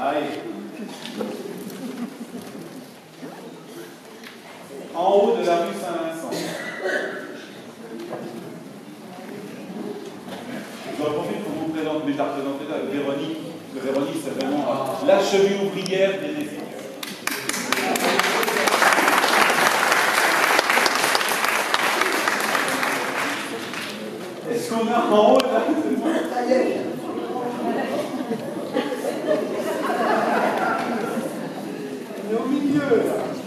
Aïe. En haut de la rue Saint-Vincent. Je dois profiter pour vous présenter, mais t'as présenté là, Véronique, Véronique c'est vraiment la cheville ouvrière des études. Est-ce qu'on a en haut milieu.